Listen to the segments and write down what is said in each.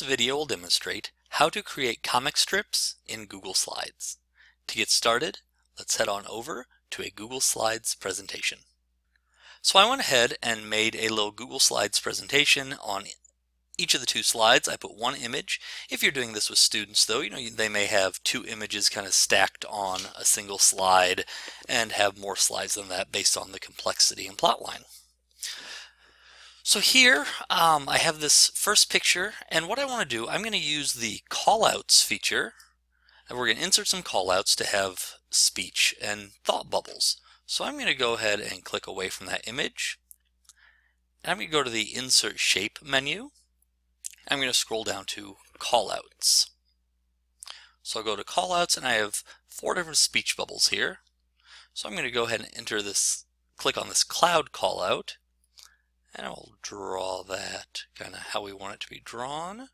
This video will demonstrate how to create comic strips in Google Slides. To get started, let's head on over to a Google Slides presentation. So I went ahead and made a little Google Slides presentation on each of the two slides. I put one image. If you're doing this with students though, you know, they may have two images kind of stacked on a single slide and have more slides than that based on the complexity and plot line. So here um, I have this first picture and what I want to do, I'm going to use the callouts feature and we're going to insert some callouts to have speech and thought bubbles. So I'm going to go ahead and click away from that image. And I'm going to go to the insert shape menu. I'm going to scroll down to callouts. So I'll go to callouts and I have four different speech bubbles here. So I'm going to go ahead and enter this, click on this cloud callout and I'll draw that kind of how we want it to be drawn.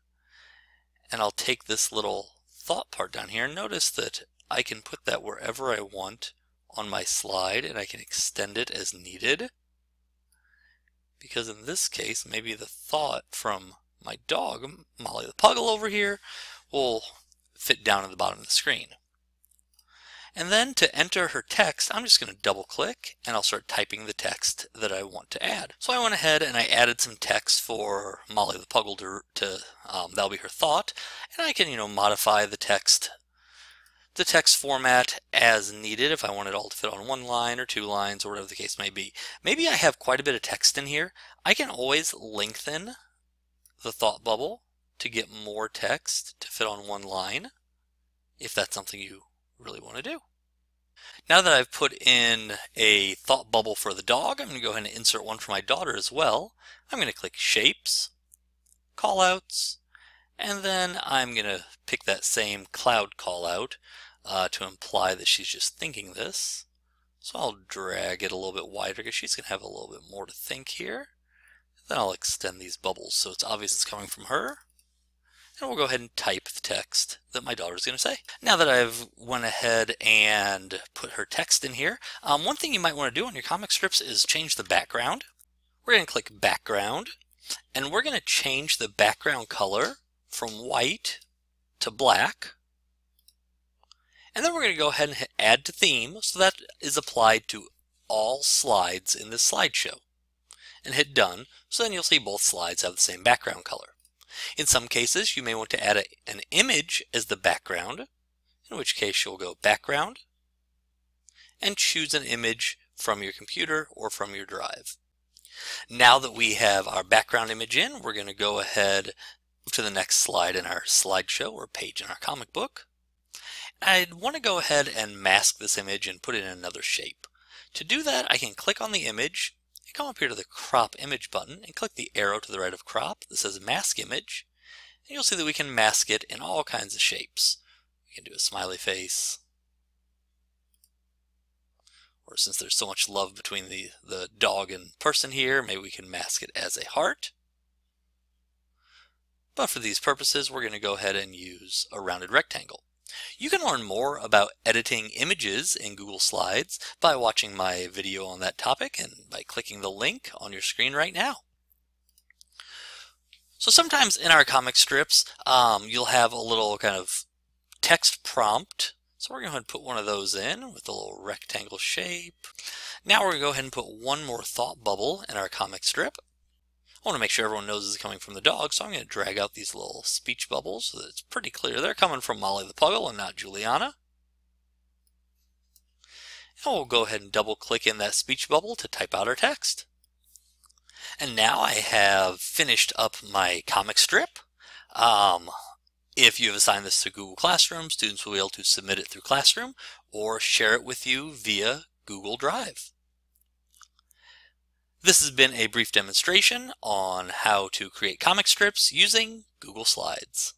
And I'll take this little thought part down here. Notice that I can put that wherever I want on my slide and I can extend it as needed. Because in this case, maybe the thought from my dog, Molly the Puggle over here, will fit down at the bottom of the screen. And then to enter her text, I'm just going to double click and I'll start typing the text that I want to add. So I went ahead and I added some text for Molly the Puggle to, to um, that'll be her thought. And I can, you know, modify the text the text format as needed if I want it all to fit on one line or two lines or whatever the case may be. Maybe I have quite a bit of text in here. I can always lengthen the thought bubble to get more text to fit on one line if that's something you really want to do. Now that I've put in a thought bubble for the dog, I'm going to go ahead and insert one for my daughter as well. I'm going to click Shapes, Callouts, and then I'm going to pick that same cloud callout uh, to imply that she's just thinking this. So I'll drag it a little bit wider because she's going to have a little bit more to think here. Then I'll extend these bubbles so it's obvious it's coming from her and we'll go ahead and type the text that my daughter's going to say. Now that I've went ahead and put her text in here, um, one thing you might want to do on your comic strips is change the background. We're going to click background and we're going to change the background color from white to black. And then we're going to go ahead and hit add to theme so that is applied to all slides in this slideshow. And hit done so then you'll see both slides have the same background color. In some cases, you may want to add a, an image as the background, in which case you'll go background and choose an image from your computer or from your drive. Now that we have our background image in, we're going to go ahead to the next slide in our slideshow or page in our comic book. I'd want to go ahead and mask this image and put it in another shape. To do that, I can click on the image come up here to the crop image button and click the arrow to the right of crop that says mask image and you'll see that we can mask it in all kinds of shapes. We can do a smiley face or since there's so much love between the, the dog and person here, maybe we can mask it as a heart. But for these purposes, we're going to go ahead and use a rounded rectangle. You can learn more about editing images in Google Slides by watching my video on that topic and by clicking the link on your screen right now. So sometimes in our comic strips, um, you'll have a little kind of text prompt. So we're going to put one of those in with a little rectangle shape. Now we're going to go ahead and put one more thought bubble in our comic strip. I want to make sure everyone knows this is coming from the dog, so I'm going to drag out these little speech bubbles so that it's pretty clear they're coming from Molly the Puggle and not Juliana. And we'll go ahead and double click in that speech bubble to type out our text. And now I have finished up my comic strip. Um, if you have assigned this to Google Classroom, students will be able to submit it through Classroom or share it with you via Google Drive. This has been a brief demonstration on how to create comic strips using Google Slides.